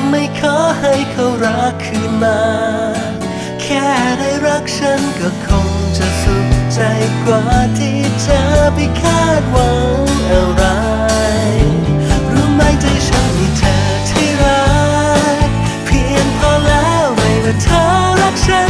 ำไม่ขอให้เขารักคืนมา แค่ได้รักฉันก็คงจะสุขใจกว่าที่เธอไปคาดหวังอะไร รู้ไหมใจฉันมีเธอที่รัก เพียงพอแล้วไลยว่าเธอรักฉัน